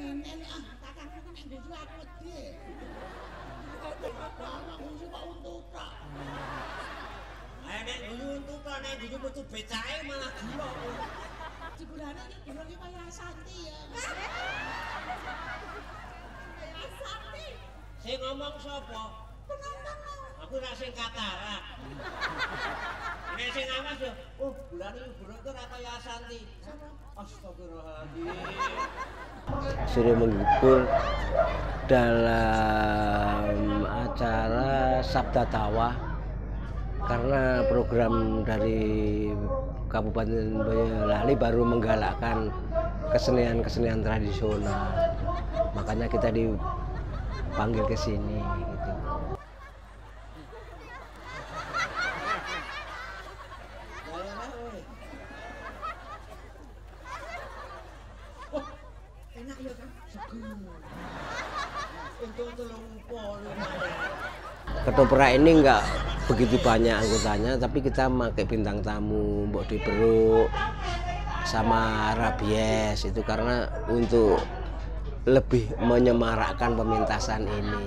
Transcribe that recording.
ngene kakangmu nek gusu aku wedi. Nek guyu malah kaya Santi ya. Santi. Ngomong sapa? Aku ra sing katarak. Sing awas oh bulan iki buruk ora kaya Asanti. Astagfirullahaladzim. Suruh menghibur dalam acara Sabda Tawa karena program dari Kabupaten Boyolali baru menggalakkan kesenian-kesenian tradisional makanya kita dipanggil ke sini gitu. Lumayan. Ketoprak ini enggak begitu banyak anggotanya, tapi kita pakai bintang tamu, mbok diberuk sama rabies itu karena untuk lebih menyemarakkan pementasan ini.